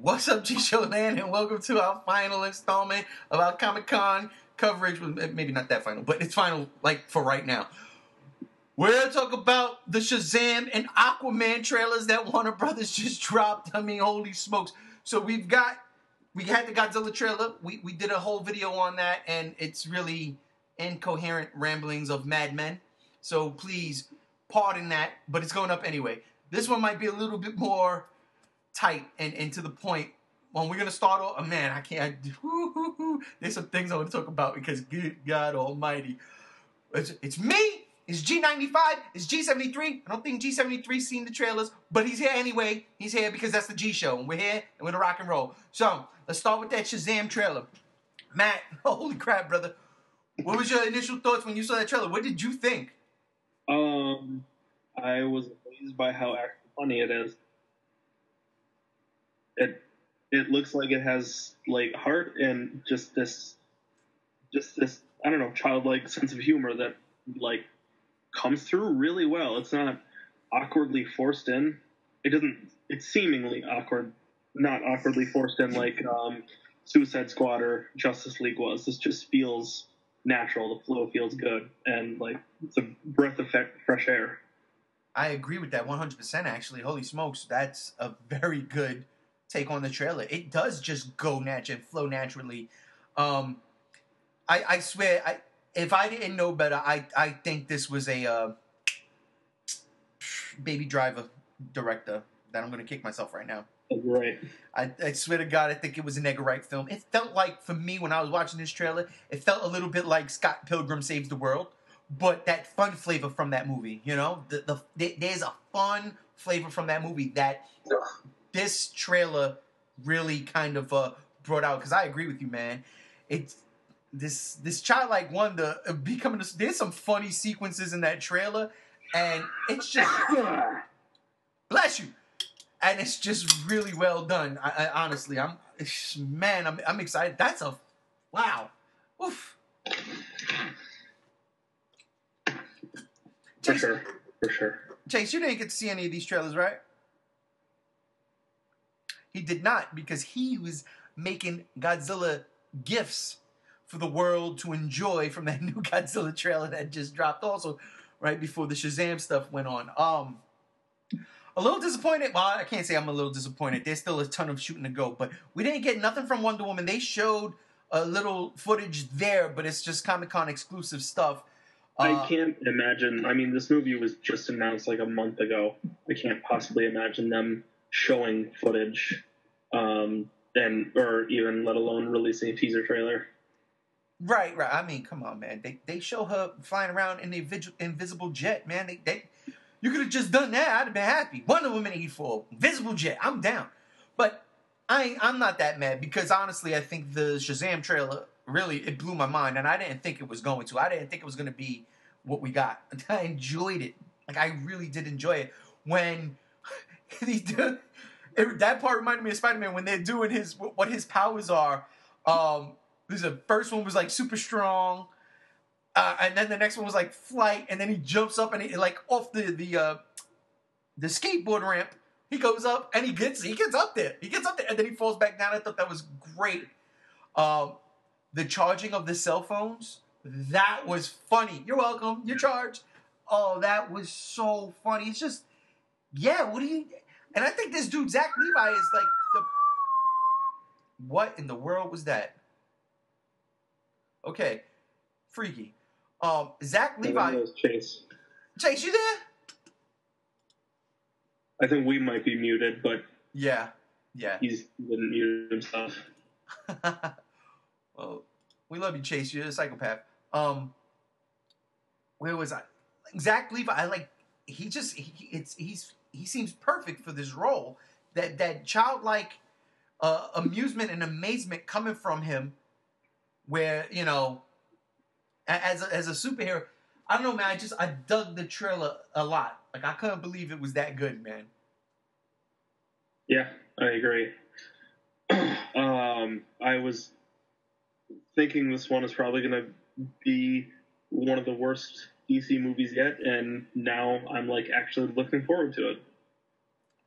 What's up, G Show Land, and welcome to our final installment of our Comic Con coverage. Maybe not that final, but it's final, like for right now. We're gonna talk about the Shazam and Aquaman trailers that Warner Brothers just dropped. I mean, holy smokes! So we've got we had the Godzilla trailer. We we did a whole video on that, and it's really incoherent ramblings of madmen. So please pardon that, but it's going up anyway. This one might be a little bit more tight and, and to the point. Well, we're gonna start off. Oh, man, I can't. There's some things I want to talk about because good God Almighty, it's, it's me. It's G95. It's G73. I don't think G73's seen the trailers, but he's here anyway. He's here because that's the G show, and we're here and we're gonna rock and roll. So let's start with that Shazam trailer. Matt, holy crap, brother! What was your initial thoughts when you saw that trailer? What did you think? Um, I was amazed by how funny it is. It it looks like it has like heart and just this, just this I don't know childlike sense of humor that like comes through really well. It's not awkwardly forced in. It doesn't. It's seemingly awkward, not awkwardly forced in like um, Suicide Squad or Justice League was. This just feels natural. The flow feels good, and like it's a breath of fresh air. I agree with that 100%. Actually, holy smokes, that's a very good take on the trailer. It does just go natural, flow naturally. Um, I, I swear, I if I didn't know better, I, I think this was a uh, Baby Driver director that I'm going to kick myself right now. Right. I, I swear to God, I think it was an Edgar Wright film. It felt like, for me, when I was watching this trailer, it felt a little bit like Scott Pilgrim Saves the World, but that fun flavor from that movie, you know? The, the, the There's a fun flavor from that movie that this trailer really kind of uh, brought out. Because I agree with you, man. It's this this childlike wonder becoming. A, there's some funny sequences in that trailer, and it's just bless you, and it's just really well done. I, I honestly, I'm man, I'm I'm excited. That's a wow, oof. For Chase, sure. For sure. Chase, you didn't get to see any of these trailers, right? He did not because he was making Godzilla gifts for the world to enjoy from that new Godzilla trailer that just dropped also right before the Shazam stuff went on. Um a little disappointed. Well, I can't say I'm a little disappointed. There's still a ton of shooting to go, but we didn't get nothing from Wonder Woman. They showed a little footage there, but it's just Comic Con exclusive stuff. I Uh, can't imagine. I mean, this movie was just announced like a month ago. I can't possibly imagine them showing footage, um, and or even let alone releasing a teaser trailer. Right, right. I mean, come on, man. They they show her flying around in the invis- invisible jet, man. They they you could have just done that. I'd have been happy. Wonder Woman eighty four, invisible jet. I'm down. But I I'm not that mad because honestly, I think the Shazam trailer really it blew my mind, and I didn't think it was going to. I didn't think it was going to be what we got. I enjoyed it. Like I really did enjoy it when It, that part reminded me of Spider Man when they're doing his what his powers are. Um, there's a first one was like super strong, uh, and then the next one was like flight, and then he jumps up and he like off the the uh, the skateboard ramp. He goes up and he gets he gets up there. He gets up there and then he falls back down. I thought that was great. Um, the charging of the cell phones that was funny. You're welcome. You're charged. Oh, that was so funny. It's just yeah. What do you? And I think this dude Zach Levi is like the. What in the world was that? Okay, freaky. Um, Zach Levi. Chase. Chase, you there? I think we might be muted, but Yeah, yeah. he's he didn't mute himself. well, we love you, Chase. You're a psychopath. Um, where was I? Zach Levi. I like. He just. He, it's. He's. He seems perfect for this role. That that childlike uh, amusement and amazement coming from him, where you know, as a, as a superhero. I don't know, man. I just I dug the trailer a lot. Like I couldn't believe it was that good, man. Yeah, I agree. um, I was thinking this one is probably going to be one of the worst DC movies yet, and now I'm like actually looking forward to it.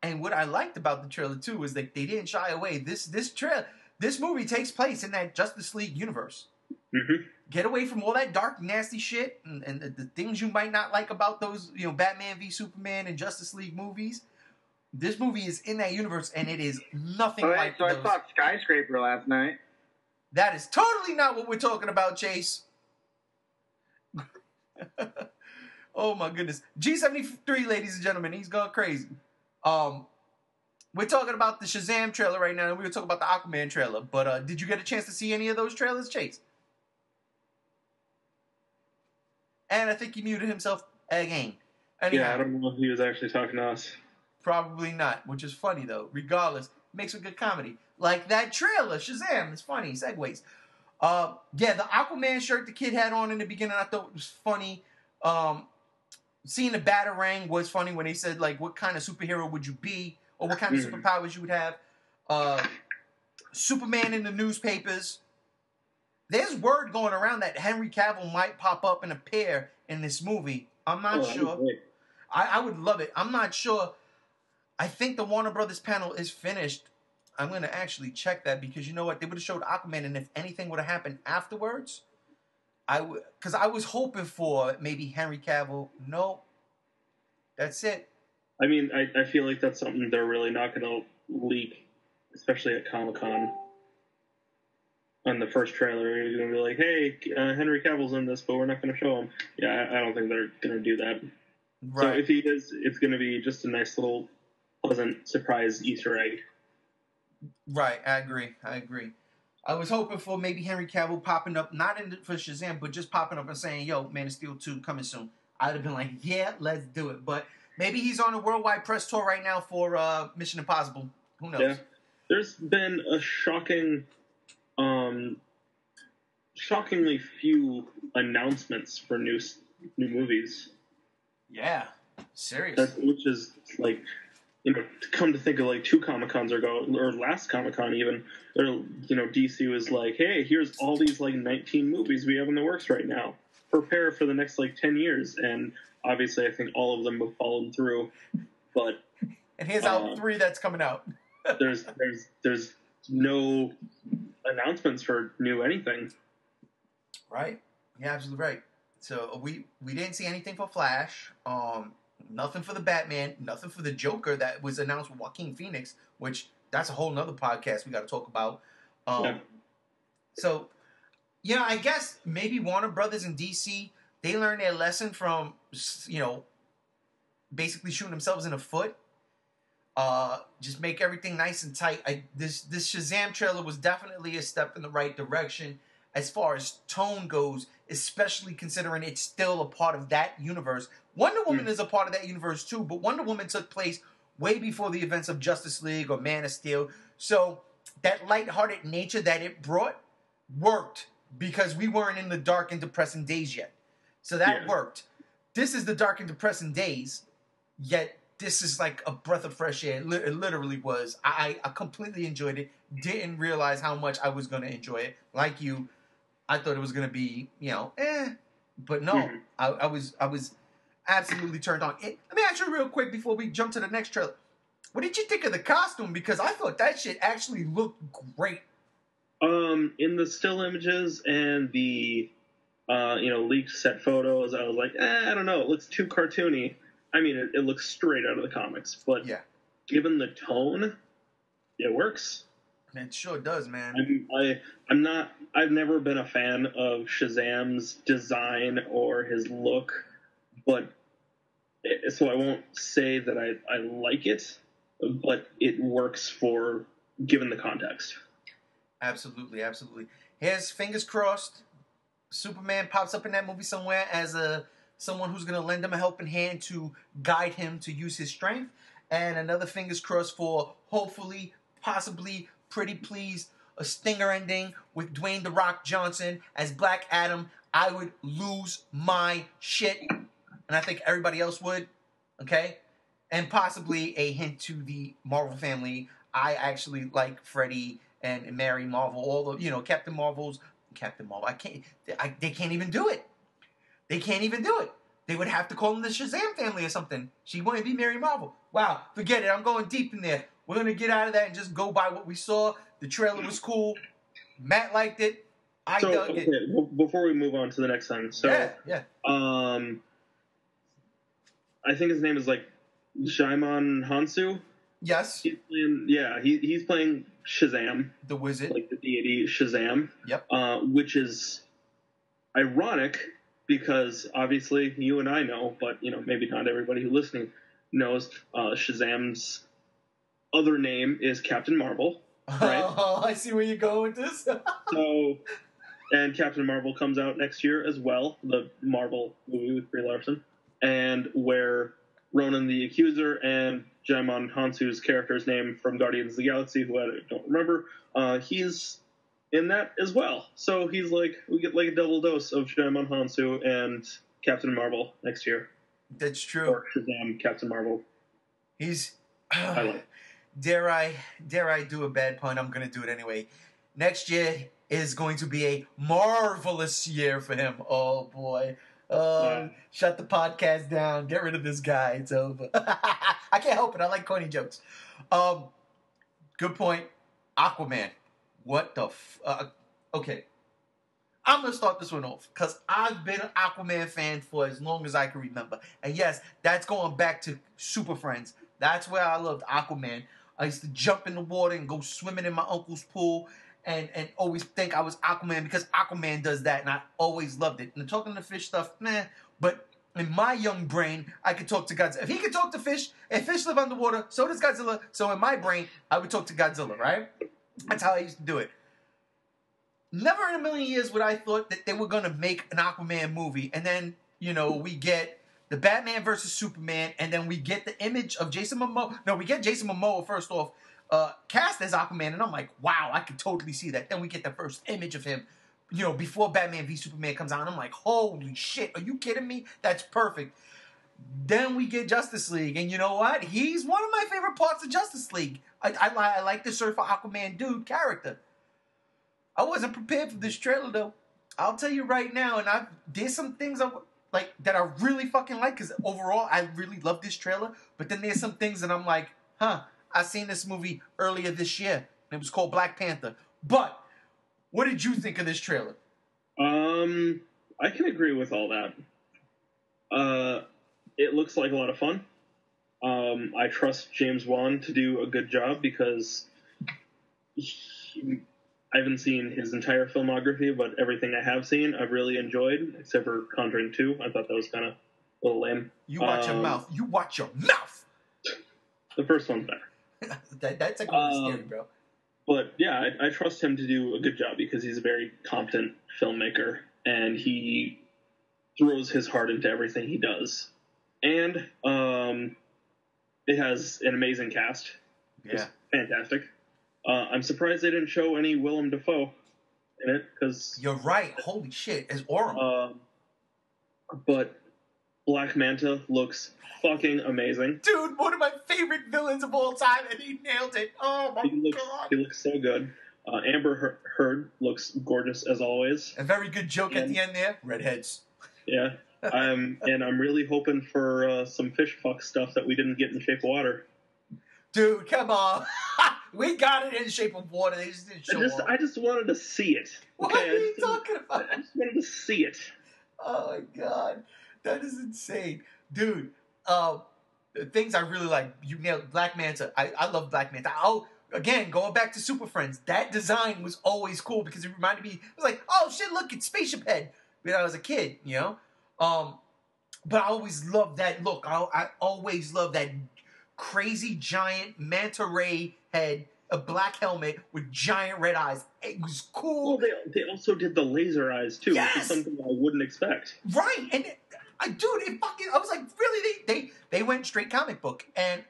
And what I liked about the trailer too was that they didn't shy away. This this trail this movie takes place in that Justice League universe. hmm Get away from all that dark, nasty shit and, and the, the things you might not like about those, you know, Batman v Superman and Justice League movies. This movie is in that universe, and it is nothing So, like so I those. saw Skyscraper last night. That is totally not what we're talking about, Chase. oh my goodness. G73, ladies and gentlemen, he's gone crazy. Um we're talking about the Shazam trailer right now, and we were talking about the Aquaman trailer. But uh did you get a chance to see any of those trailers, Chase? And I think he muted himself again. Anyhow, Yeah, I don't know if he was actually talking to us. Probably not, which is funny though. Regardless, makes a good comedy. Like that trailer, Shazam, it's funny. Segways. Uh, yeah, the Aquaman shirt the kid had on in the beginning, I thought was funny. Um, seeing the batarang was funny when they said like, "What kind of superhero would you be?" or "What kind of Mhm. superpowers you would have." Uh, Superman in the newspapers. There's word going around that Henry Cavill might pop up and appear in this movie. I'm not Oh, sure. I, I would love it. I'm not sure. I think the Warner Brothers panel is finished. I'm going to actually check that because you know what? They would have showed Aquaman, and if anything would have happened afterwards, I would. Because I was hoping for maybe Henry Cavill. No, that's it. I mean, I, I feel like that's something they're really not going to leak, especially at Comic Con. On the first trailer, you're going to be like, "Hey, uh, Henry Cavill's in this, but we're not going to show him." Yeah, I, I don't think they're going to do that. So if he is, it's going to be just a nice little pleasant surprise Easter egg. Right, I agree. I agree. I was hoping for maybe Henry Cavill popping up, not in the, for Shazam, but just popping up and saying, "Yo, Man of Steel two coming soon." I'd have been like, "Yeah, let's do it." But maybe he's on a worldwide press tour right now for uh, Mission Impossible. Who knows? Yeah. There's been a shocking, um, shockingly few announcements for new new movies. Yeah, serious. That, which is like, you know, to come to think of like two Comic Cons ago, or last Comic Con even, or you know, DC was like, hey, here's all these like 19 movies we have in the works right now. Prepare for the next like 10 years, and obviously, I think all of them have fallen through. But and here's uh, out three that's coming out. there's there's there's no announcements for new anything. Right? Yeah, absolutely right. So we we didn't see anything for Flash. Um, nothing for the Batman. Nothing for the Joker that was announced with Joaquin Phoenix, which that's a whole nother podcast we got to talk about. Um, Yeah. So, yeah, I guess maybe Warner Brothers and DC they learned their lesson from you know basically shooting themselves in the foot. Uh, just make everything nice and tight. I, this this Shazam trailer was definitely a step in the right direction as far as tone goes, especially considering it's still a part of that universe. Wonder Woman mm. is a part of that universe too, but Wonder Woman took place way before the events of Justice League or Man of Steel. So that lighthearted nature that it brought worked because we weren't in the dark and depressing days yet. So that Yeah. worked. This is the dark and depressing days, yet this is like a breath of fresh air. It it literally was. I, I completely enjoyed it. Didn't realize how much I was going to enjoy it. Like you, I thought it was going to be, you know, eh. But no, Mhm. I, I was I was absolutely turned on. It, let me ask you real quick before we jump to the next trailer. What did you think of the costume? Because I thought that shit actually looked great. Um, in the still images and the uh, you know leaked set photos, I was like, eh, I don't know, it looks too cartoony. I mean, it, it looks straight out of the comics, but Yeah. given the tone, it works. It sure does, man. I'm, I I'm not. I've never been a fan of Shazam's design or his look, but so I won't say that I I like it, but it works for given the context. Absolutely, absolutely. Here's fingers crossed. Superman pops up in that movie somewhere as a someone who's going to lend him a helping hand to guide him to use his strength, and another fingers crossed for hopefully, possibly, pretty please a stinger ending with Dwayne the Rock Johnson as Black Adam. I would lose my shit, and I think everybody else would. Okay, and possibly a hint to the Marvel family. I actually like Freddie and Mary Marvel, all the you know Captain Marvels, Captain Marvel. I can't. I, they can't even do it. They can't even do it. they would have to call them the Shazam family or something. She wouldn't be Mary Marvel. Wow, forget it. I'm going deep in there. We're gonna get out of that and just go by what we saw. The trailer was cool. Matt liked it. I so dug okay, it. before we move on to the next sentence, so yeah, yeah. um, I think his name is like Djimon Hounsou. Yes, He's playing, yeah, he, he's playing Shazam, the wizard. like the deity Shazam. Yep. Uh, which is ironic because obviously you and I know, but you know maybe not everybody who listening knows. Uh, Shazam's other name is Captain Marvel. Right. Oh, I see where you're going with this. So, and Captain Marvel comes out next year as well, the Marvel movie with Brie Larson, and where Ronan the Accuser and Djimon Hounsou's character's name from Guardians of the Galaxy, who I don't remember, uh, he's in that as well. So he's like, we get like a double dose of Djimon Hounsou and Captain Marvel next year, That's true. or Shazam Captain Marvel. He's. I like. Dare I dare I do a bad pun? I'm gonna do it anyway. Next year is going to be a marvelous year for him. Oh boy. Um, Yeah. Shut the podcast down. Get rid of this guy. It's over. I can't help it. I like corny jokes. Um, good point. Aquaman. What the? F- uh, okay. I'm gonna start this one off because I've been an Aquaman fan for as long as I can remember, and yes, that's going back to Super Friends. That's where I loved Aquaman. I used to jump in the water and go swimming in my uncle's pool, and and always think I was Aquaman because Aquaman does that, and I always loved it. And the talking to fish stuff, nah. But in my young brain, I could talk to Godzilla. If he could talk to fish, and fish live underwater, so does Godzilla. So in my brain, I would talk to Godzilla, right? That's how I used to do it. Never in a million years would I thought that they were gonna make an Aquaman movie, and then you know we get the Batman versus Superman, and then we get the image of Jason Momoa. No, we get Jason Momoa first off, uh, cast as Aquaman, and I'm like, wow, I could totally see that. Then we get the first image of him, you know, before Batman v Superman comes out, and I'm like, holy shit, are you kidding me? That's perfect. Then we get Justice League, and you know what? He's one of my favorite parts of Justice League. I, I, I like the Surfer Aquaman dude character. I wasn't prepared for this trailer though. I'll tell you right now, and I did some things I like that I really fucking like because overall I really love this trailer. But then there's some things that I'm like, huh? I seen this movie earlier this year, it was called Black Panther. But what did you think of this trailer? Um, I can agree with all that. Uh, it looks like a lot of fun. Um, I trust James Wan to do a good job because he, I haven't seen his entire filmography, but everything I have seen, I've really enjoyed, except for Conjuring 2. I thought that was kind of a little lame. You watch your Um, mouth. You watch your mouth. The first one's better. that, that's like Um, scary, bro. but yeah, I, I trust him to do a good job because he's a very competent filmmaker and he throws his heart into everything he does. And um, it has an amazing cast, Yeah. fantastic. Uh, I'm surprised they didn't show any Willem Dafoe in it because, You're right. Holy shit, it's Orm. um, but Black Manta looks fucking amazing. Dude, one of my favorite villains of all time, and he nailed it. Oh my He looks god. he looks so good. Uh, Amber Heard- looks gorgeous as always. A very good joke at the end there. Redheads. Yeah. I'm and I'm really hoping for uh, some fish fuck stuff that we didn't get in Shape of Water. Dude, come on. we got it in shape of water. They just didn't I show just up. I just wanted to see it. what okay? are I you just, talking about? I just wanted to see it. Oh my god, that is insane, dude. The things I really like, you nailed Black Manta. I, I love Black Manta. Oh, again, going back to Super Friends, that design was always cool because it reminded me. It was like, oh shit, look, it's Spaceship Head. When I was a kid, you know. Um, but I always loved that look. I, I always loved that crazy giant manta ray head, a black helmet with giant red eyes. It was cool. Well, they they also did the laser eyes too, which Yes! is something I wouldn't expect. Right, and it- I, dude, it fucking. I was like, really? They they they went straight comic book, and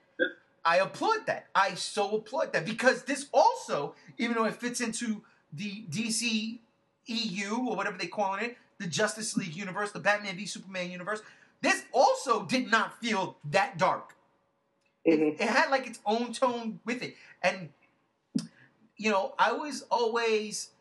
I applaud that. I so applaud that because this also, even though it fits into the DC EU or whatever they calling it, the Justice League universe, the Batman v Superman universe, this also did not feel that dark. Mhm. It had like its own tone with it, and you know, I was always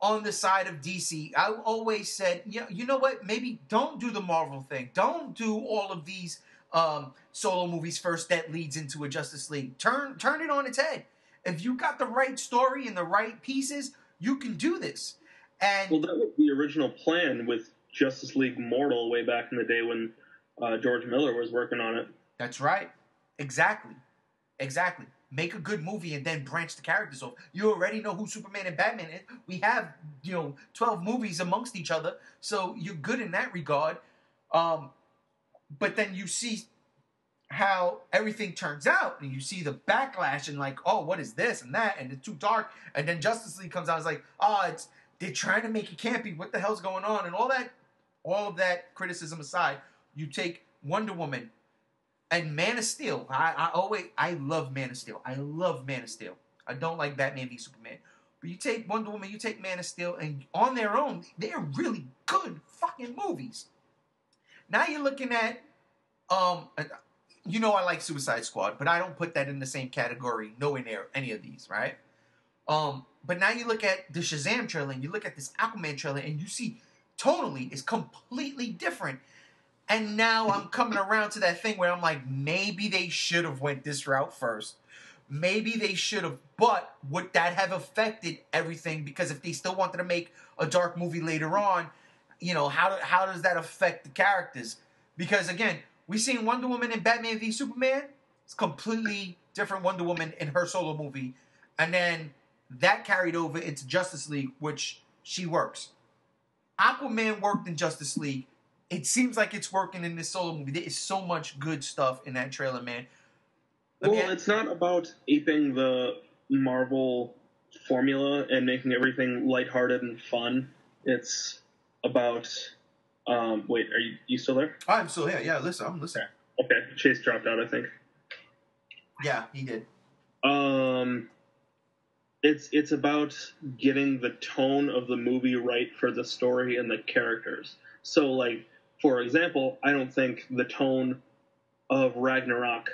on the side of DC. I always said, you know, you know what? Maybe don't do the Marvel thing. Don't do all of these um, solo movies first that leads into a Justice League. Turn turn it on its head. If you got the right story and the right pieces, you can do this. And Well, that was the original plan with Justice League Mortal way back in the day when uh, George Miller was working on it. That's right. Exactly. Exactly. Make a good movie and then branch the characters off. You already know who Superman and Batman is. We have, you know, 12 movies amongst each other, so you're good in that regard. Um, but then you see how everything turns out, and you see the backlash, and like, oh, what is this and that, and it's too dark. And then Justice League comes out, it's like, oh, it's they're trying to make it campy. What the hell's going on? And all that, all of that criticism aside, you take Wonder Woman and Man of Steel. I, I always I love Man of Steel. I love Man of Steel. I don't like Batman v Superman. But you take Wonder Woman, you take Man of Steel, and on their own, they're really good fucking movies. Now you're looking at, um, you know I like Suicide Squad, but I don't put that in the same category, nowhere near any of these, right? Um, but now you look at the Shazam trailer, and you look at this Aquaman trailer, and you see tonally is completely different. And now I'm coming around to that thing where I'm like, maybe they should have went this route first. Maybe they should have, but would that have affected everything? Because if they still wanted to make a dark movie later on, you know, how how does that affect the characters? Because again, we seen Wonder Woman and Batman v Superman. It's completely different Wonder Woman in her solo movie, and then that carried over into Justice League, which she works. Aquaman worked in Justice League it seems like it's working in this solo movie. There is so much good stuff in that trailer, man. Let well, it's not about aping the Marvel formula and making everything lighthearted and fun. It's about. Um, wait, are you, you still there? I'm still here. Yeah, listen, I'm listening. Okay, Chase dropped out, I think. Yeah, he did. Um, it's it's about getting the tone of the movie right for the story and the characters. So, like, for example, I don't think the tone of Ragnarok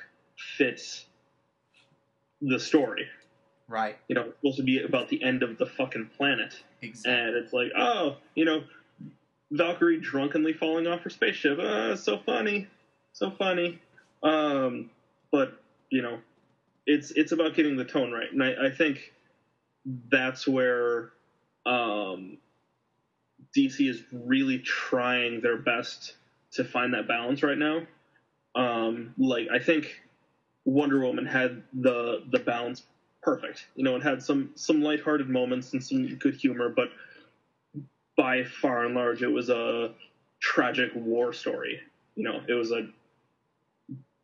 fits the story. Right. You know, it's supposed to be about the end of the fucking planet. Exactly. And it's like, oh, you know, Valkyrie drunkenly falling off her spaceship. Uh, so funny. So funny. Um, but, you know, it's it's about getting the tone right. And I, I think that's where um, DC is really trying their best to find that balance right now. Um, like I think Wonder Woman had the the balance perfect. You know, it had some some lighthearted moments and some good humor, but by far and large, it was a tragic war story. You know, it was a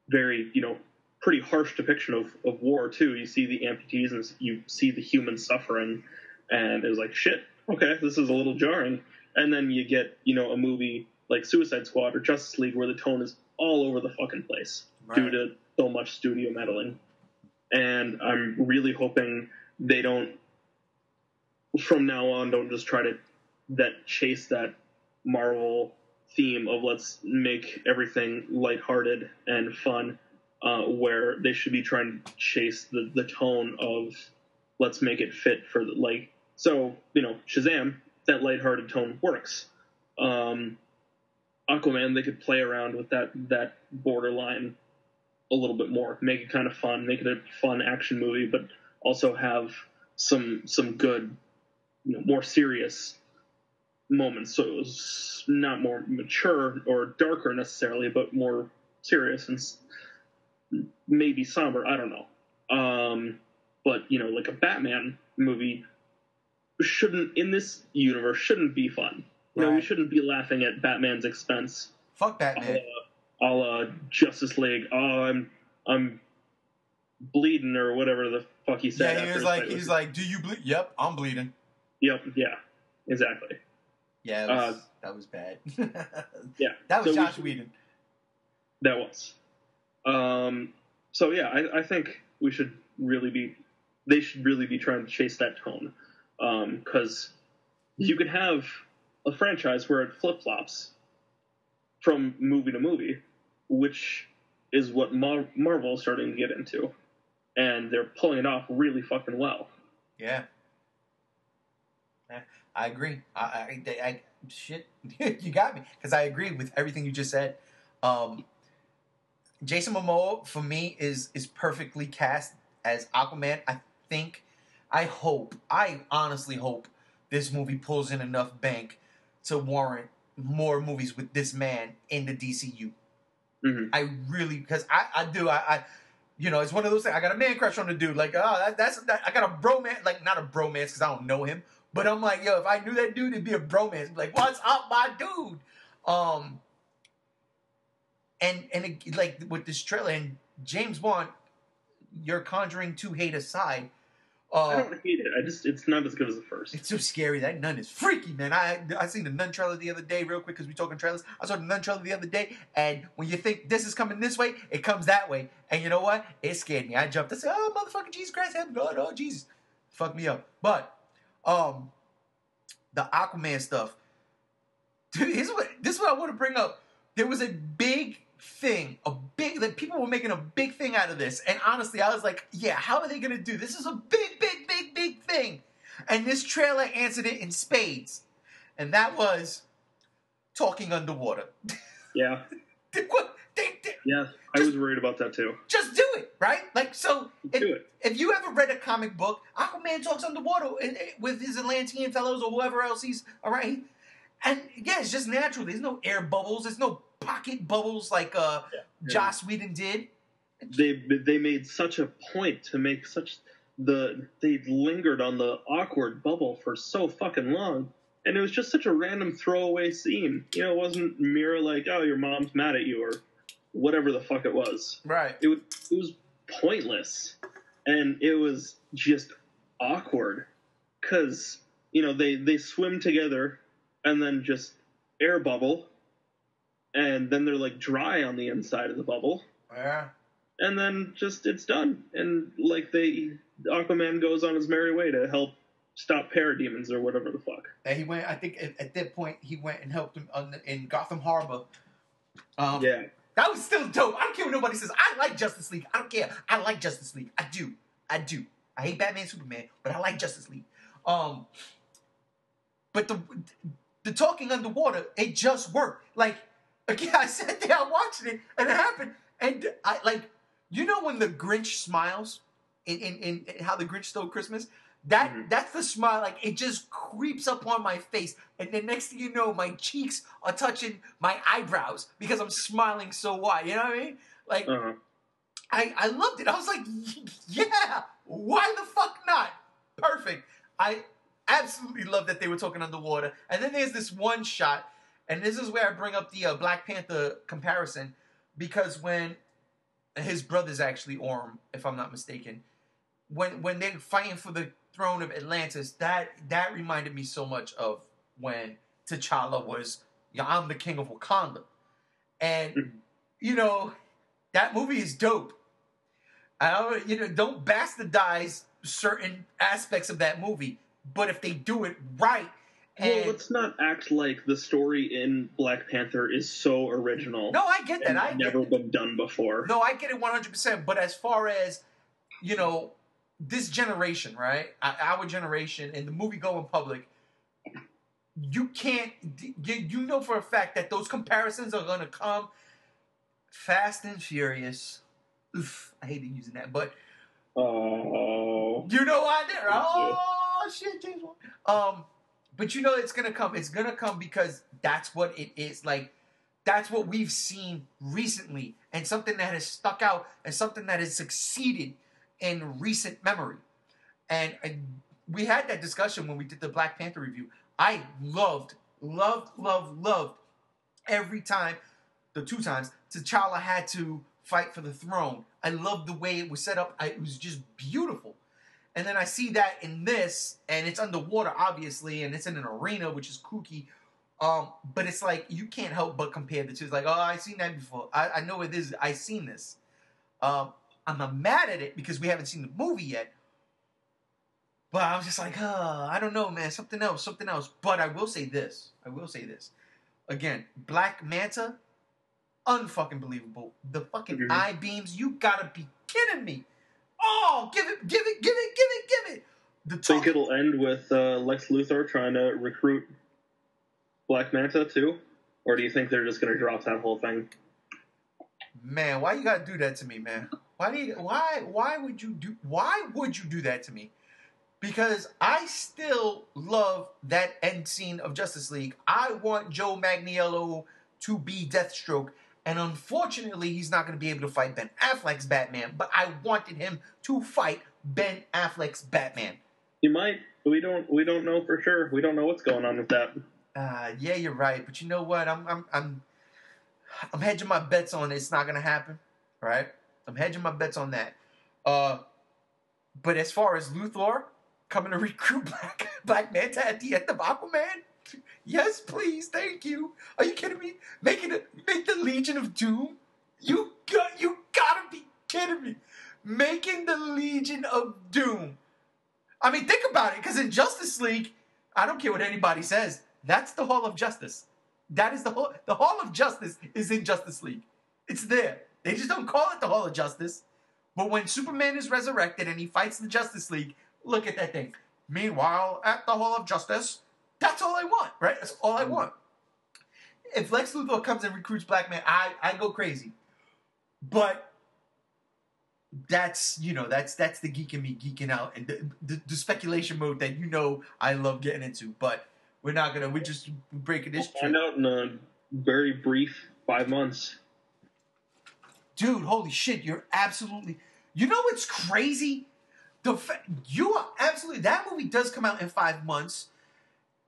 very you know pretty harsh depiction of, of war too. You see the amputees and you see the human suffering, and it was like shit. Okay, this is a little jarring and then you get you know a movie like Suicide Squad or Justice League where the tone is all over the fucking place right. due to so much studio meddling. And I'm really hoping they don't from now on don't just try to that chase that Marvel theme of let's make everything lighthearted and fun, uh, where they should be trying to chase the, the tone of let's make it fit for the, like so you know Shazam that lighthearted tone works. Um, Aquaman, they could play around with that that borderline a little bit more, make it kind of fun, make it a fun action movie, but also have some some good, you know, more serious moments. So it was not more mature or darker necessarily, but more serious and maybe somber. I don't know. Um, but you know, like a Batman movie shouldn't in this universe shouldn't be fun. You know, we shouldn't be laughing at Batman's expense. Fuck Batman. A la Justice League. Oh, I'm I'm bleeding or whatever the fuck he said. Yeah, he was like, he's like, do you bleed? Yep, I'm bleeding. Yep. Yeah. Exactly. Yeah, was, uh, that was bad. yeah, that was so Josh we, Whedon. That was. Um. So yeah, I, I think we should really be. They should really be trying to chase that tone because um, you could have a franchise where it flip flops from movie to movie, which is what Mar- Marvel is starting to get into, and they're pulling it off really fucking well. Yeah. yeah I agree. I, I, I, shit, you got me because I agree with everything you just said. Um, Jason Momoa for me is is perfectly cast as Aquaman. I think, I hope, I honestly hope this movie pulls in enough bank to warrant more movies with this man in the DCU. hmm I really because I I do I. I you know, it's one of those things. I got a man crush on the dude. Like, oh, that, that's that, I got a bromance. Like, not a bromance because I don't know him, but I'm like, yo, if I knew that dude, it'd be a bromance. Like, what's up, my dude? Um, and and it, like with this trailer and James Wan, your Conjuring Two hate aside, I uh, don't hate it. I just it's not as good as the first. it's so scary. That nun is freaky, man. I I seen the nun trailer the other day, real quick, because we talking trailers. I saw the nun trailer the other day, and when you think this is coming this way, it comes that way. And you know what? It scared me. I jumped. I said, "Oh, motherfucking Jesus Christ, heaven, God, oh Jesus, fuck me up." But um, the Aquaman stuff. Dude, here's what this is what I want to bring up. There was a big thing, a big that people were making a big thing out of this, and honestly, I was like, "Yeah, how are they gonna do this? Is a big, big, big, big thing." And this trailer answered it in spades, and that was talking underwater. Yeah, They- what- they- they- yeah. I was worried about that too. just do it, right? Like so. If, Do it. if you ever read a comic book, Aquaman talks underwater and- eh, with his Atlantean fellows or whoever else he's around. And yeah, it's just natural. There's no air bubbles. There's no pocket bubbles like uh, Yeah. Joss Whedon did. They they made such a point to make such the they lingered on the awkward bubble for so fucking long, and it was just such a random throwaway scene. You know, it wasn't mere like oh your mom's mad at you or whatever the fuck it was. Right. It was it was pointless, and it was just awkward because you know they they swim together and then just air bubble, and then they're like dry on the inside of the bubble Yeah. and then just it's done. And like they, Aquaman goes on his merry way to help stop parademons or whatever the fuck. And he went. I think at, at that point he went and helped him on the, in Gotham Harbor. Um, Yeah, That was still dope. I don't care what nobody says. I like Justice League. I don't care. I like Justice League. I do. I do. I hate Batman, Superman, but I like Justice League. Um, but the the talking underwater, it just worked. Like again, I sat there watching it, and it happened, and I like you know when the Grinch smiles in in, in, in how the Grinch stole Christmas. That Mhm. that's the smile. Like it just creeps up on my face, and then next thing you know, my cheeks are touching my eyebrows because I'm smiling so wide. You know what I mean? Like uh-huh. I, I loved it. I was like, yeah, why the fuck not? Perfect. I absolutely love that they were talking underwater. And then there's this one shot, and this is where I bring up the uh, Black Panther comparison, because when his brother's actually Orm, if I'm not mistaken, when when they're fighting for the throne of Atlantis, that that reminded me so much of when T'Challa was, yeah, I'm the king of Wakanda, and Mhm. you know that movie is dope. I don't, you know, don't bastardize certain aspects of that movie, but if they do it right, and well, let's not act like the story in Black Panther is so original. no, I get that. I never been done before. No, I get it 100%. But as far as, you know, this generation, right? Our generation and the movie going public, you can't, you, you know for a fact that those comparisons are going to come fast and furious. Oof, I hated using that, but Oh, you know why there. Oh, shit, James. Um, but you know it's gonna come. It's gonna come because that's what it is. Like that's what we've seen recently, and something that has stuck out, and something that has succeeded in recent memory. And, we had that discussion when we did the Black Panther review. I loved, loved, loved, loved every time, the two times T'Challa had to fight for the throne. I loved the way it was set up. I, it was just beautiful. And then I see that in this, and it's underwater, obviously, and it's in an arena, which is kooky. Um, but it's like you can't help but compare the two. It's like, oh, I've seen that before. I, I know it is. I've seen this. Um, I'm not mad at it because we haven't seen the movie yet. But I was just like, oh, I don't know, man. Something else, something else. But I will say this. I will say this. Again, Black Manta, unfucking believable. The fucking Mhm. eye beams, you gotta be kidding me. Oh, give it, give it, give it, give it, give it. the Think it'll end with uh, Lex Luthor trying to recruit Black Manta too, or do you think they're just going to drop that whole thing? Man, why you gotta do that to me, man? Why do you, why why would you do why would you do that to me? Because I still love that end scene of Justice League. I want Joe Manganiello to be Deathstroke, and unfortunately, he's not going to be able to fight Ben Affleck's Batman. But I wanted him to fight Ben Affleck's Batman. You might. We don't. We don't know for sure. We don't know what's going on with that. Uh, yeah, you're right. But you know what? I'm I'm I'm I'm hedging my bets on it's not gonna happen. Right? I'm hedging my bets on that. Uh, but as far as Luthor coming to recruit Black Black Manta at the end of Aquaman, yes, please, thank you. Are you kidding me? Making it make the Legion of Doom? You got you gotta be kidding me. Making the Legion of Doom. I mean, think about it, because in Justice League, I don't care what anybody says. That's the Hall of Justice. That is the Hall. The Hall of Justice is in Justice League. It's there. They just don't call it the Hall of Justice. But when Superman is resurrected and he fights the Justice League, look at that thing. Meanwhile, at the Hall of Justice, that's all I want, right? That's all I mm. want. If Lex Luthor comes and recruits Black Man, I, I go crazy. But that's you know that's that's the geek in me geeking out and the, the, the speculation mode that you know I love getting into. But we're not gonna. We're just breaking this. Find out in a very brief five months. Dude, holy shit! You're absolutely. You know what's crazy? The fa- you are absolutely. That movie does come out in five months,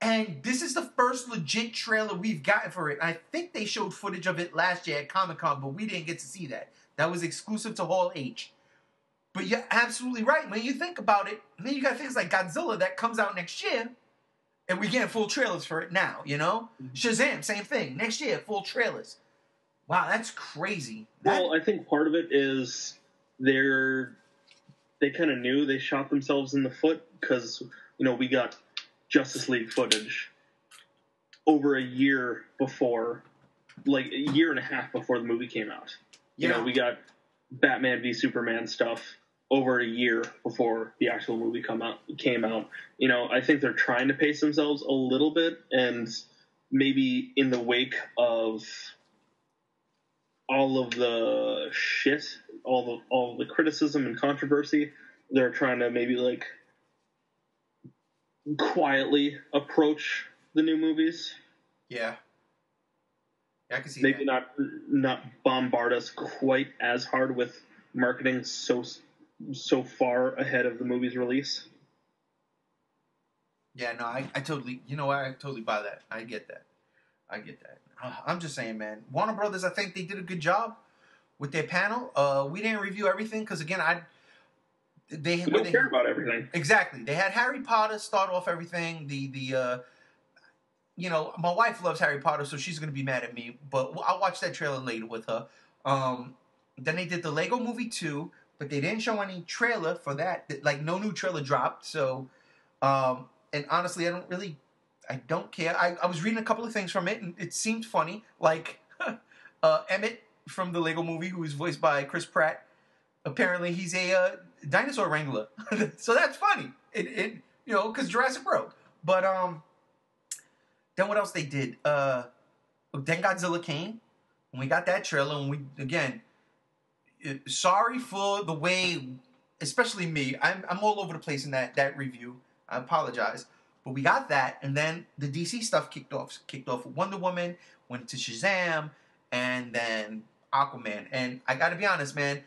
and this is the first legit trailer we've gotten for it. I think they showed footage of it last year at Comic Con, but we didn't get to see that. That was exclusive to Hall H. But you're absolutely right. When you think about it, then you got things like Godzilla that comes out next year, and we get full trailers for it now. You know, mm-hmm. Shazam, same thing. Next year, full trailers. Wow, that's crazy. That- Well, I think part of it is they're they kind of knew they shot themselves in the foot because you know we got Justice League footage over a year before, like a year and a half before the movie came out. You Yeah. know, we got Batman v Superman stuff over a year before the actual movie come out came out. You know, I think they're trying to pace themselves a little bit, and maybe in the wake of all of the shit, all the all the criticism and controversy, they're trying to maybe like quietly approach the new movies. Yeah. Yeah, I can see Maybe that. not not bombard us quite as hard with marketing so so far ahead of the movie's release. Yeah, no, I, I totally, you know? I totally buy that. I get that. I get that. I'm just saying, man. Warner Brothers, I think they did a good job with their panel. Uh, we didn't review everything because, again, I they when don't they- care about everything. Exactly. They had Harry Potter start off everything. The the uh you know, my wife loves Harry Potter, so she's gonna be mad at me. But I'll watch that trailer later with her. Um then they did the Lego movie too, but they didn't show any trailer for that. Like no new trailer dropped. So um and honestly I don't really I don't care. I, I was reading a couple of things from it and it seemed funny. Like uh Emmett from the Lego movie, who is voiced by Chris Pratt. Apparently he's a uh, dinosaur wrangler. so that's funny. It, it you know, because Jurassic World. But um, then what else they did? Uh, then Godzilla came, and we got that trailer, and we again. Sorry for the way, especially me. I'm I'm all over the place in that that review. I apologize, but we got that, and then the DC stuff kicked off. Kicked off with Wonder Woman, went to Shazam, and then Aquaman. And I got to be honest, man.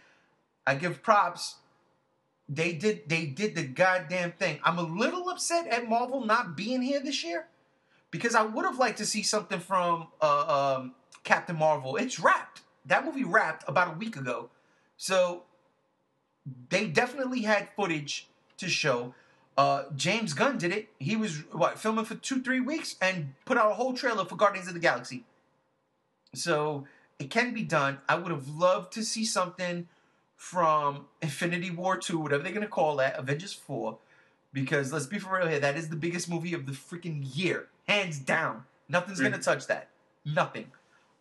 I give props they did they did the goddamn thing. I'm a little upset at Marvel not being here this year because I would have liked to see something from uh, um, Captain Marvel. It's wrapped. That movie wrapped about a week ago, so they definitely had footage to show. Uh, James Gunn did it. He was what filming for two three weeks and put out a whole trailer for Guardians of the Galaxy. So it can be done. I would have loved to see something from Infinity War 2, whatever they're going to call that, Avengers 4. Because let's be for real here, that is the biggest movie of the freaking year. Hands down. Nothing's going to touch that. Nothing.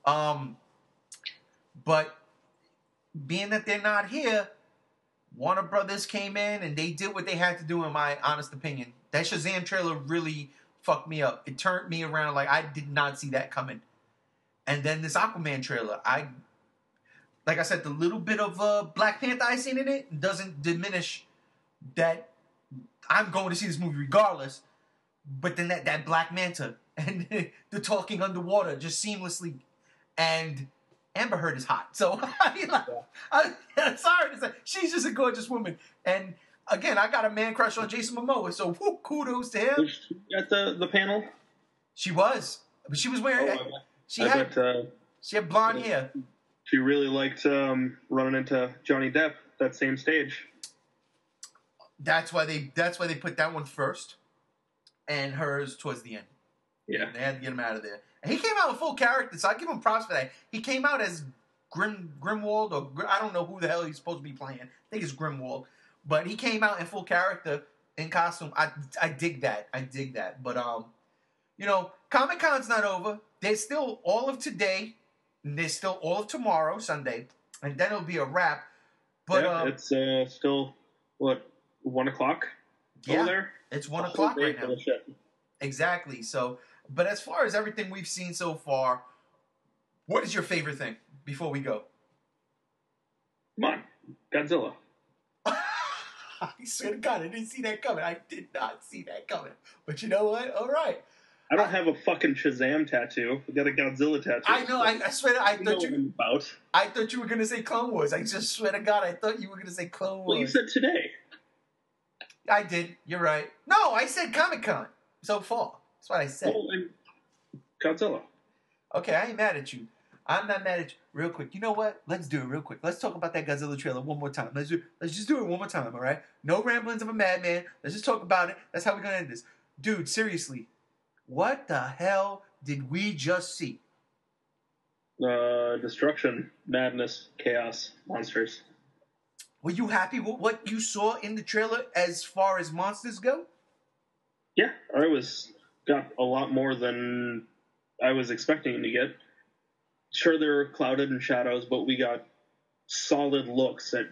Um, but being that they're not here, Warner Brothers came in and they did what they had to do, in my honest opinion. That Shazam trailer really fucked me up. It turned me around like I did not see that coming. And then this Aquaman trailer, I like I said, the little bit of uh, Black Panther I seen in it doesn't diminish that I'm going to see this movie regardless. But then that, that Black Manta and the talking underwater just seamlessly, and Amber Heard is hot. So I, mean, like, I, am sorry to say, she's just a gorgeous woman. And again, I got a man crush on Jason Momoa, so whoop, kudos to him. At the, the panel? She was, but she was wearing. Oh, I she I had bet uh, she had blonde Yeah. hair. She really liked um, running into Johnny Depp that same stage. That's why they. That's why they put that one first, and hers towards the end. Yeah. They had to get him out of there. And he came out in full character, so I give him props for that. He came out as Grim Grimwald, or I don't know who the hell he's supposed to be playing. I think it's Grimwald, but he came out in full character in costume. I I dig that. I dig that. But um, you know, Comic Con's not over. There's still all of today. There's still all of tomorrow, Sunday, and then it'll be a wrap. But yeah, um, it's uh, still, what, 1 o'clock yeah, there? it's one o'clock right now. Exactly. So, but as far as everything we've seen so far, what is your favorite thing before we go? Come on, Godzilla. I swear to God, I didn't see that coming. I did not see that coming. But you know what? All right. I don't have a fucking Shazam tattoo. I got a Godzilla tattoo. I know. I, I swear. To, I I thought you. I'm about. I thought you were gonna say Clone Wars. I just swear to God, I thought you were gonna say Clone Well, you Wars. said today. I did. You're right. No, I said Comic Con so far. That's what I said. Well, and Godzilla. Okay, I ain't mad at you. I'm not mad at you. Real quick, you know what? Let's do it real quick. Let's talk about that Godzilla trailer one more time. Let's do. Let's just do it one more time. All right? No ramblings of a madman. Let's just talk about it. That's how we're gonna end this, dude. Seriously, what the hell did we just see? Uh, destruction, madness, chaos, monsters. Were you happy with what you saw in the trailer as far as monsters go? Yeah, I was got a lot more than I was expecting to get. Sure, there were clouded and shadows, but we got solid looks at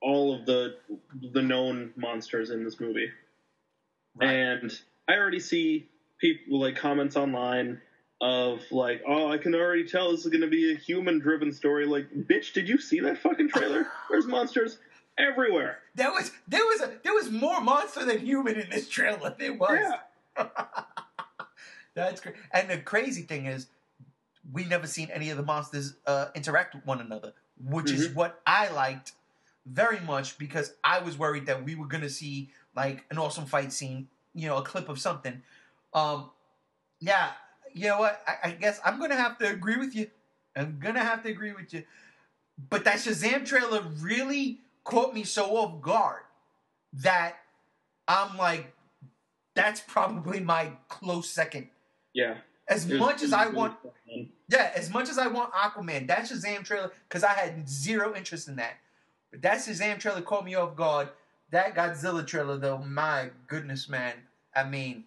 all of the the known monsters in this movie. And I already see people like comments online of like, "Oh, I can already tell this is going to be a human-driven story." Like, bitch, did you see that fucking trailer? There's monsters everywhere. There was there was a there was more monster than human in this trailer. There was. Yeah. That's great. And the crazy thing is, we never seen any of the monsters uh, interact with one another, which is Mhm. what I liked very much because I was worried that we were gonna see like an awesome fight scene, you know, a clip of something. Um, yeah, you know what? I, I guess I'm gonna have to agree with you. I'm gonna have to agree with you. But that Shazam trailer really caught me so off guard that I'm like, that's probably my close second. Yeah. As was much as I want, fun. yeah, as much as I want Aquaman, that Shazam trailer, because I had zero interest in that. But that Shazam trailer caught me off guard. That Godzilla trailer, though, my goodness, man. I mean,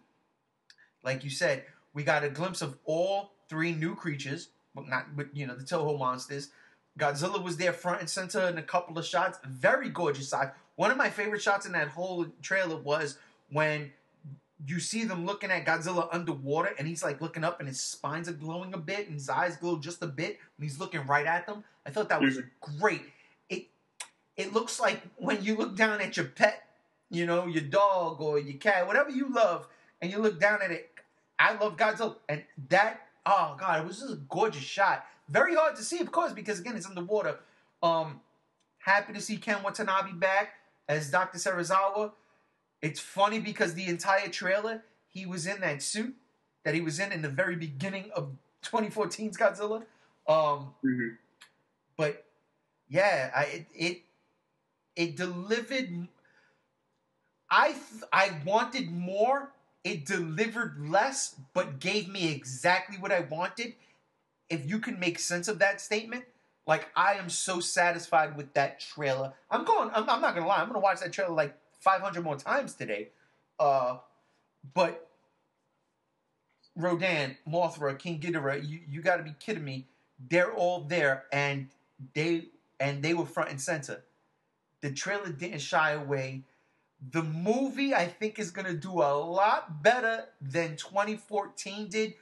like you said, we got a glimpse of all three new creatures, but not, but you know, the Toho monsters. Godzilla was there front and center in a couple of shots. Very gorgeous shots. One of my favorite shots in that whole trailer was when you see them looking at Godzilla underwater and he's like looking up and his spines are glowing a bit and his eyes glow just a bit when he's looking right at them. I thought that was mm-hmm. great. It it looks like when you look down at your pet, you know, your dog or your cat, whatever you love, and you look down at it. I love Godzilla. And that oh god, it was just a gorgeous shot. Very hard to see, of course, because again it's underwater. Um happy to see Ken Watanabe back as Dr. Serizawa. It's funny because the entire trailer, he was in that suit that he was in in the very beginning of 2014's Godzilla. Um, Mhm. but yeah, I it it, it delivered. I I wanted more. It delivered less, but gave me exactly what I wanted. If you can make sense of that statement, like I am so satisfied with that trailer. I'm going. I'm, I'm not gonna lie. I'm gonna watch that trailer like 500 more times today. Uh, but Rodan, Mothra, King Ghidorah, you you got to be kidding me. They're all there, and they and they were front and center. The trailer didn't shy away. The movie, I think, is going to do a lot better than 2014 did.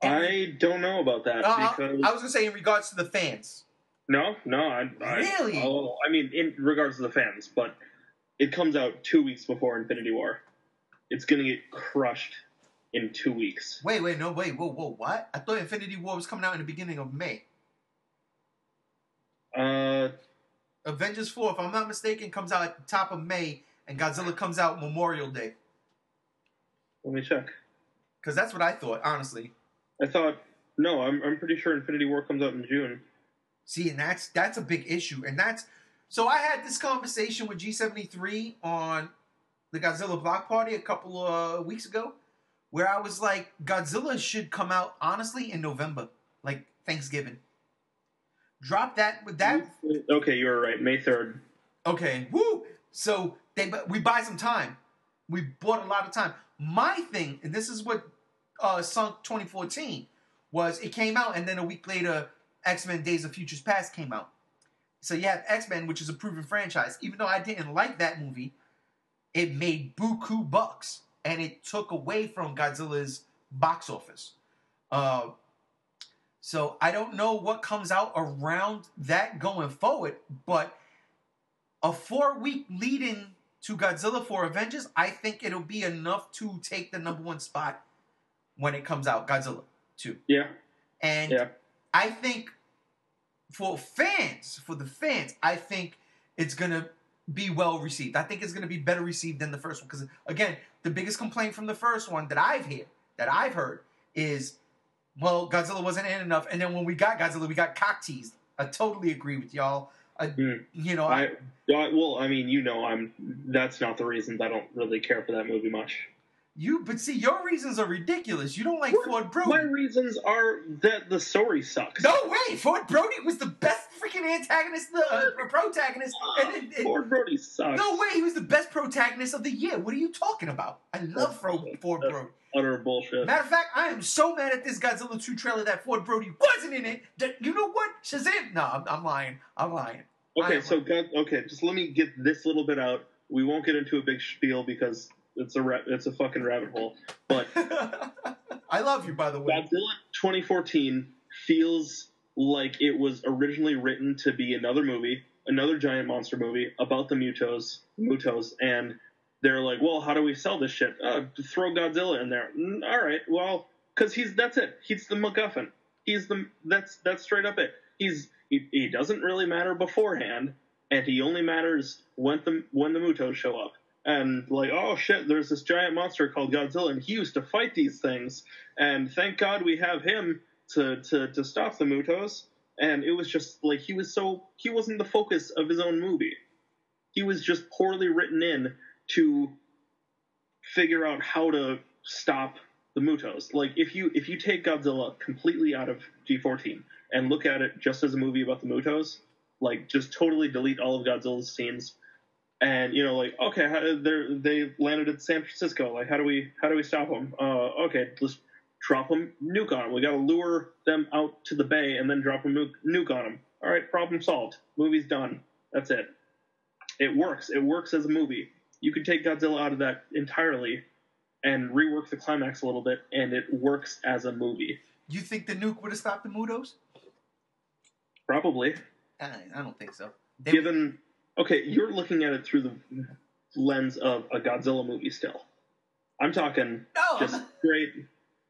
And- I don't know about that Uh, because I was going to say in regards to the fans. no, no, I, I Really? oh, I mean, in regards to the fans, but it comes out two weeks before Infinity War. It's gonna get crushed in two weeks. Wait, wait, no, wait, whoa, whoa, what? I thought Infinity War was coming out in the beginning of May. Uh, Avengers 4, if I'm not mistaken, comes out at the top of May, and Godzilla comes out Memorial Day. let me check. Because that's what I thought, honestly. I thought no, I'm I'm pretty sure Infinity War comes out in June. See, and that's that's a big issue, and that's so I had this conversation with G73 on the Godzilla Block Party a couple of weeks ago, where I was like, Godzilla should come out honestly in November, like Thanksgiving. Drop that with that. Okay, you were right. May third. Okay, woo. So they we buy some time. We bought a lot of time. My thing, and this is what uh, sunk 2014 was. It came out, and then a week later, X Men: Days of Futures Past came out. So you have X Men, which is a proven franchise. Even though I didn't like that movie, it made buku bucks, and it took away from Godzilla's box office. Uh, so I don't know what comes out around that going forward, but a four week lead in to Godzilla for Avengers, I think it'll be enough to take the number one spot when it comes out, Godzilla 2. Yeah, And yeah. I think for fans, for the fans, I think it's gonna be well received. I think it's gonna be better received than the first one. Because again, the biggest complaint from the first one that I've heard that I've heard is, well, Godzilla wasn't in enough, and then when we got Godzilla, we got cock teased. I totally agree with y'all. I, Hmm. You know, I, I, I well, I mean, you know, I'm. That's not the reasons I don't really care for that movie much. You but see, your reasons are ridiculous. You don't like What? Ford Brody. My reasons are that the story sucks. No way! Ford Brody was the best freaking antagonist, the uh, protagonist. And, and- and- Ford Brody sucks. no way, he was the best protagonist of the year. What are you talking about? I love Fro- Ford Brody. Utter bullshit. Matter of fact, I am so mad at this Godzilla 2 trailer that Ford Brody wasn't in it. That, you know what? Shazam! No, I'm, I'm lying. I'm lying. Okay, I- so God, okay, just let me get this little bit out. We won't get into a big spiel because it's a ra- it's a fucking rabbit hole. But I love you, by the way. Godzilla 2014 feels like it was originally written to be another movie, another giant monster movie about the Mutos, Mutos, and they're like, well, how do we sell this shit? Uh, throw Godzilla in there. Mm, all right, well, because he's that's it. He's the MacGuffin. He's the that's that's straight up it. He's he, he doesn't really matter beforehand, and he only matters when the when the Mutos show up. And like, oh shit, there's this giant monster called Godzilla, and he used to fight these things. And thank God we have him to to to stop the Mutos. And it was just like he was so he wasn't the focus of his own movie. He was just poorly written in to figure out how to stop the Mutos. Like if you if you take Godzilla completely out of G14 and look at it just as a movie about the Mutos, like just totally delete all of Godzilla's scenes, and you know like okay how, they're they landed at San Francisco. Like how do we how do we stop them? Uh, okay, let's drop them nuke on them. We got to lure them out to the bay and then drop a nuke, nuke on them. All right, problem solved. Movie's done. That's it. It works. It works as a movie. You could take Godzilla out of that entirely and rework the climax a little bit, and it works as a movie. You think the nuke would have stopped the Mutos? Probably. I, I don't think so. They, Given, okay, you're looking at it through the lens of a Godzilla movie still. I'm talking no, just I'm straight,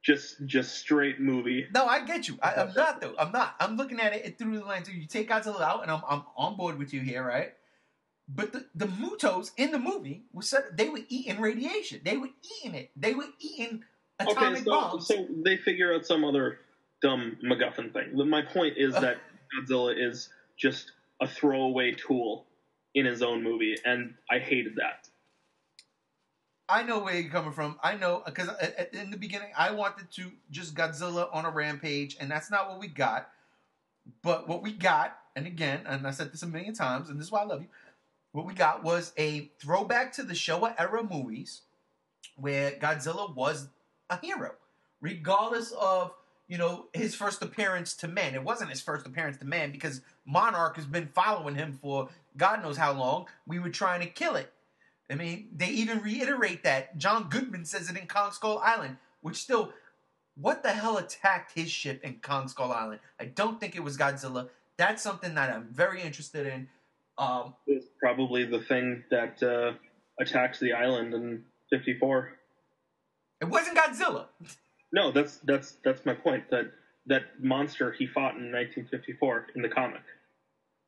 just just straight movie. no, I get you. I, I'm not though. I'm not. I'm looking at it through the lens. of You take Godzilla out, and I'm I'm on board with you here, right? But the, the Mutos in the movie was said they were eating radiation. They were eating it. They were eating Okay, atomic so, bombs. so they figure out some other dumb MacGuffin thing. My point is that Godzilla is just a throwaway tool in his own movie, and I hated that. I know where you're coming from. I know because uh, uh, in the beginning I wanted to just Godzilla on a rampage, and that's not what we got. But what we got, and again, and I said this a million times, and this is why I love you. What we got was a throwback to the Showa era movies, where Godzilla was a hero, regardless of you know, his first appearance to men. It wasn't his first appearance to men because Monarch has been following him for God knows how long. We were trying to kill it. I mean, they even reiterate that. John Goodman says it in Kong Skull Island, which still, what the hell attacked his ship in Kong Skull Island? I don't think it was Godzilla. That's something that I'm very interested in. Um, It's probably the thing that uh, attacked the island in '54. it wasn't Godzilla. No, that's that's that's my point. That that monster he fought in 1954 in the comic.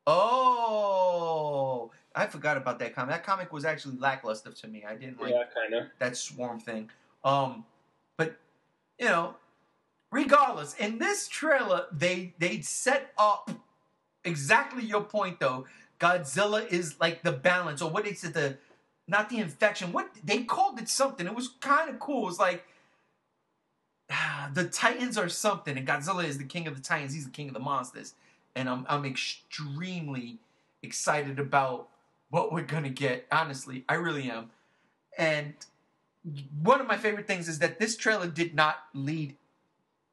Oh, I forgot about that comic. That comic was actually lackluster to me. I didn't like yeah, kind of. that swarm thing. Um, but you know, regardless, in this trailer, they they set up exactly your point though. Godzilla is like the balance, or what they said the not the infection. What they called it something. It was kind of cool. It was like the Titans are something, and Godzilla is the king of the Titans. He's the king of the monsters, and I'm I'm extremely excited about what we're gonna get. Honestly, I really am. And one of my favorite things is that this trailer did not lead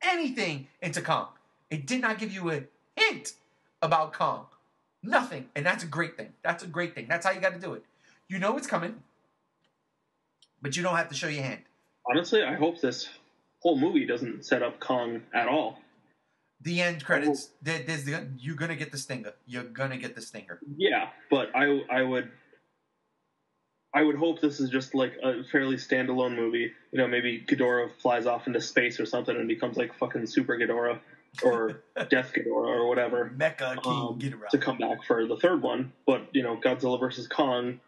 anything into Kong. It did not give you a hint about Kong. Nothing. And that's a great thing. That's a great thing. That's how you got to do it. You know it's coming, but you don't have to show your hand. Honestly, I hope this whole movie doesn't set up Kong at all. The end credits. There, there's the, you're gonna get the stinger. You're gonna get the stinger. Yeah, but I I would I would hope this is just like a fairly standalone movie. You know, maybe Ghidorah flies off into space or something and becomes like fucking Super Ghidorah or Death Ghidorah or whatever Mecha King Um, around. to come back for the third one. But you know, Godzilla versus Kong,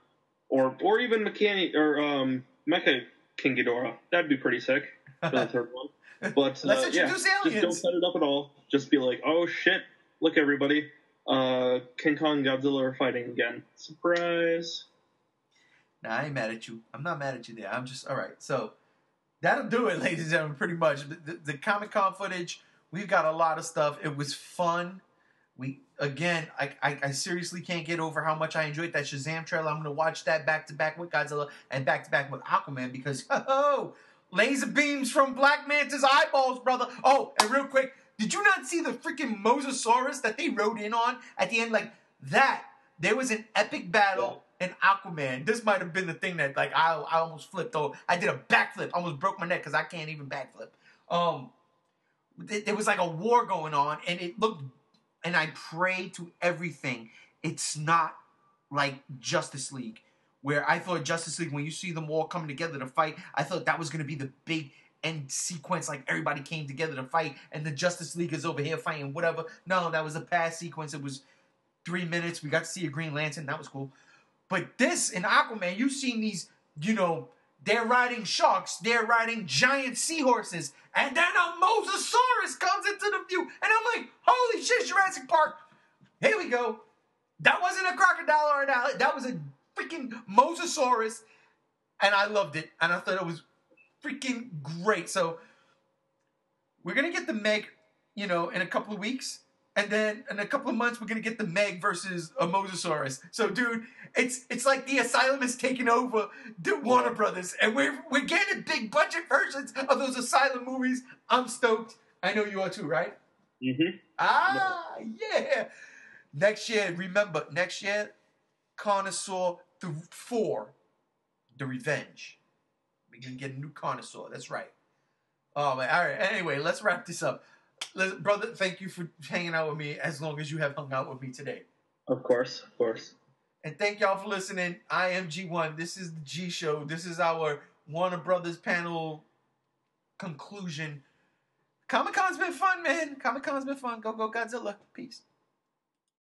or or even Mechani or um, Mecha King Ghidorah, that'd be pretty sick the third one. But Let's uh, yeah, introduce just don't set it up at all. Just be like, oh shit, look everybody, uh, King Kong and Godzilla are fighting again. Surprise! Nah, I ain't mad at you. I'm not mad at you there. I'm just all right. So that'll do it, ladies and gentlemen. Pretty much the, the, the Comic Con footage. We've got a lot of stuff. It was fun. We again, I, I I seriously can't get over how much I enjoyed that Shazam trailer. I'm gonna watch that back to back with Godzilla and back to back with Aquaman because oh, laser beams from Black Manta's eyeballs, brother. Oh, and real quick, did you not see the freaking Mosasaurus that they rode in on at the end? Like that. There was an epic battle in Aquaman. This might have been the thing that like I I almost flipped over. I did a backflip. Almost broke my neck because I can't even backflip. Um, there was like a war going on, and it looked. And I pray to everything. It's not like Justice League, where I thought Justice League when you see them all coming together to fight, I thought that was going to be the big end sequence, like everybody came together to fight, and the Justice League is over here fighting whatever. No, that was a past sequence. It was three minutes. We got to see a Green Lantern. That was cool. But this in Aquaman, you've seen these, you know, they're riding sharks, they're riding giant seahorses, and then a Mosasaurus comes into the view, and I'm like, holy shit, Jurassic Park. Here we go. That wasn't a crocodile or an. That was a freaking Mosasaurus, and I loved it, and I thought it was freaking great. So we're gonna get the Meg, you know, in a couple of weeks. And then in a couple of months, we're gonna get the Meg versus a Mosasaurus. So, dude, it's it's like the Asylum is taking over the Warner Brothers, and we're we're getting big budget versions of those Asylum movies. I'm stoked. I know you are too, right? Mm-hmm. Ah, yeah. Next year, remember, next year, Connoisseur th- 4, The Revenge. We're going to get a new Connoisseur. That's right. Oh, man. All right. Anyway, let's wrap this up. Let- brother, thank you for hanging out with me as long as you have hung out with me today. Of course, of course. And thank y'all for listening. I am G1. This is the G Show. This is our Warner Brothers panel conclusion. Comic Con's been fun, man. Comic Con's been fun. Go, go, Godzilla. Peace.